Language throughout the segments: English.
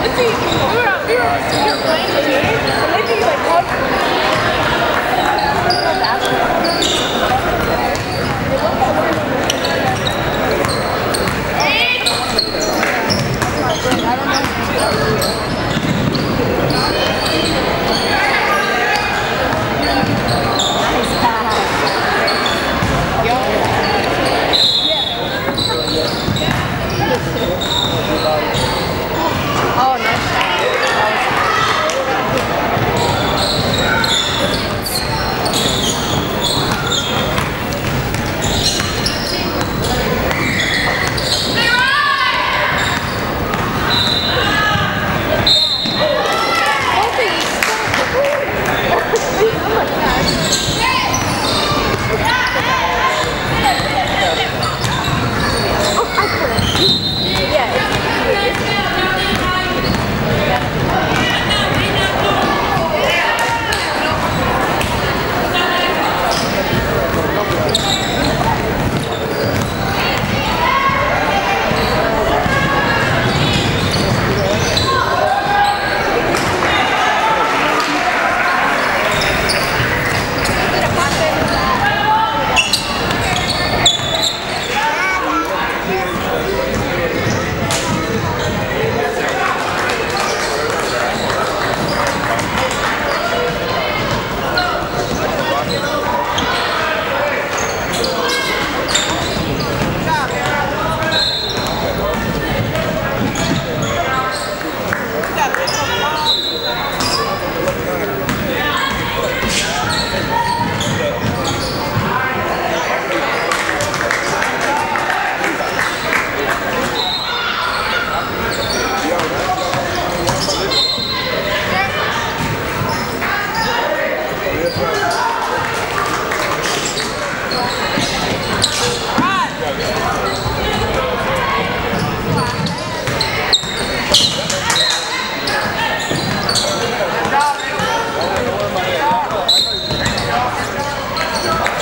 Lindsay,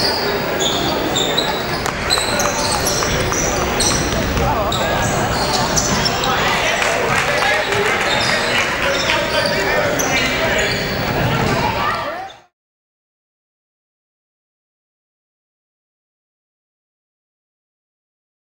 Thanks.